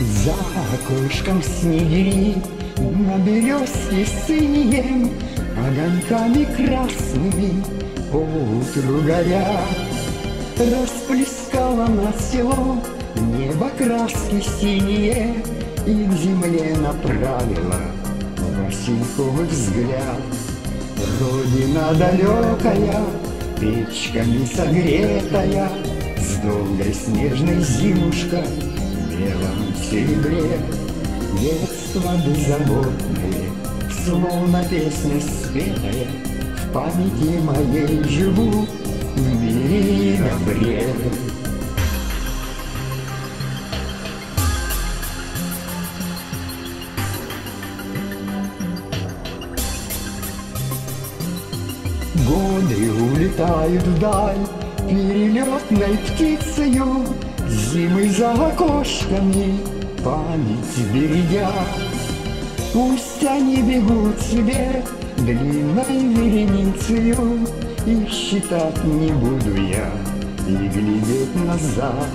За окошком снегири на березке синие Огоньками красными по утру горят. Расплескала на село небо краски синие И к земле направила Васильковый взгляд. Родина далекая, печками согретая С долгой снежной зимушкой белом серебре Детство беззаботное, словно песня спетая В памяти моей живу в мире. Годы улетают вдаль перелетной птицею, Зимы за окошками память берегя. Пусть они бегут себе длинной вереницею, И считать не буду я, и глядеть назад.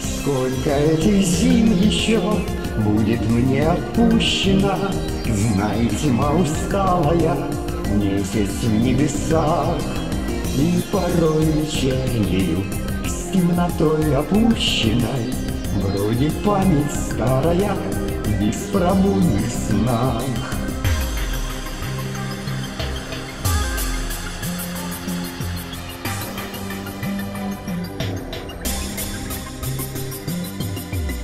Сколько этих зим еще будет мне отпущено, Знай, тьма усталая, месяц в небесах, И порой вечернею темнотой опущенной Бродит память старая в беспробудных снах.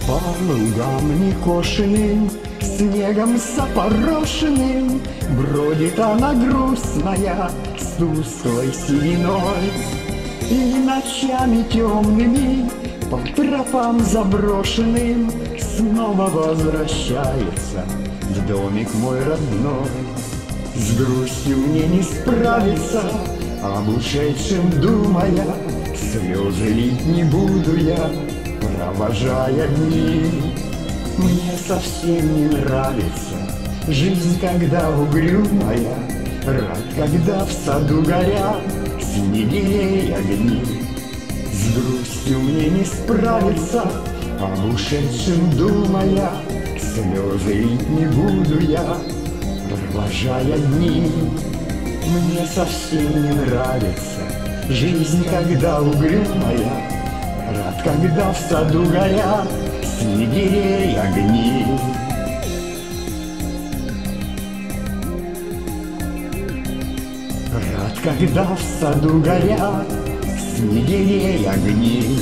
По лугам некошенным, снегом запорошенным Бродит она грустная с тусклой сединой И ночами темными по тропам заброшенным Снова возвращается в домик мой родной. С грустью мне не справиться, об ушедшем думая Слезы лить не буду я, провожая дни. Мне совсем не нравится жизнь, когда угрюмая Рад, когда в саду горят снегирей огни С грустью мне не справиться, об ушедшем думая Слезы лить не буду я, провожая дни Мне совсем не нравится жизнь, когда угрюмая. Рад, когда в саду горят снегирей огни когда в саду горят снегирей огни